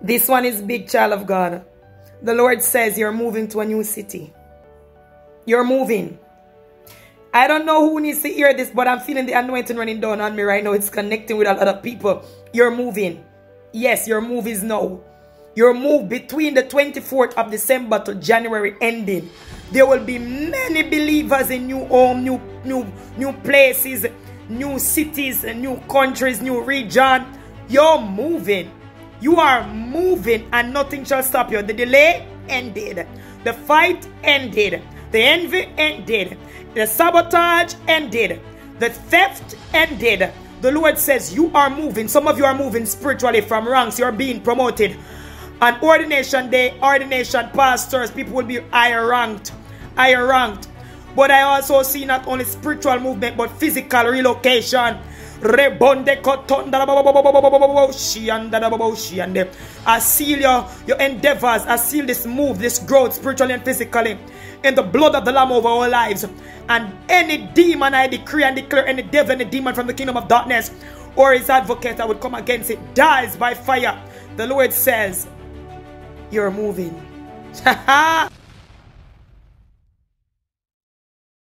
This one is big, child of God. The Lord says you're moving to a new city. You're moving. I don't know who needs to hear this, but I'm feeling the anointing running down on me right now. It's connecting with a lot of people. You're moving. Yes, your move is now. Your move between the 24th of December to January ending. There will be many believers in new home, new new new places, new cities, new countries, new region. You're moving. You are moving and nothing shall stop you. The delay ended. The fight ended. The envy ended. The sabotage ended. The theft ended. The Lord says you are moving. Some of you are moving spiritually from ranks. You're being promoted. On ordination day, ordination pastors, people will be higher ranked. Higher ranked. But I also see not only spiritual movement, but physical relocation. Rebonde I seal your, your endeavors. I seal this move, this growth spiritually and physically in the blood of the Lamb over our lives. And any demon I decree and declare, any devil, any demon from the kingdom of darkness or his advocate that would come against it dies by fire. The Lord says, You're moving.